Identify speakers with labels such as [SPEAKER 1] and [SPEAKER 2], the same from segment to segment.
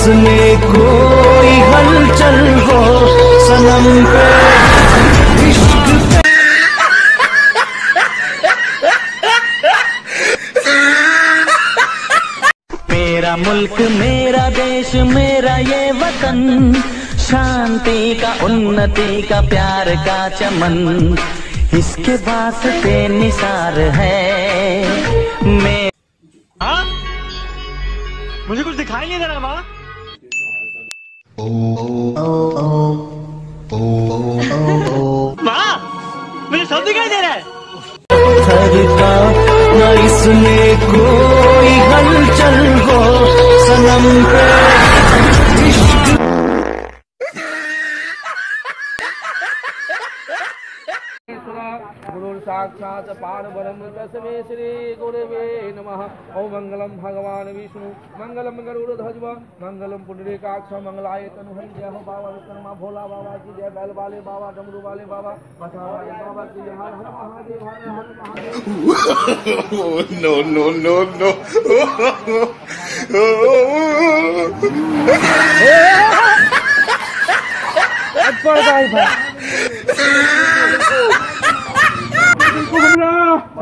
[SPEAKER 1] इसमें कोई हलचल हो सनम पे इश्क पे मेरा मुल्क मेरा देश मेरा ये वतन शांति का उन्नति का प्यार का चमन इसके वास्ते निसार है। मैं
[SPEAKER 2] हाँ? मुझे कुछ दिखाई नहीं दे रहा माँ। माँ मुझे सब दिखाई दे रहा है
[SPEAKER 1] इसमें कोई हलचल
[SPEAKER 3] साक्षात पारब्रह्म तस्मै श्री गुरवे नमः। ओम मंगलम भगवान विष्णु मंगलम गरुड़ध्वज मंगलम पुंडरीकाक्ष मंगलाय तनुहरि जय हो बाबा विष्णु भोला बाबा की जय बैल वाले बाबा डमरू वाले बाबा बाबा की जय हर हर महादेव हर हर Mahadev.
[SPEAKER 4] Oh, no, no,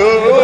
[SPEAKER 4] Oh.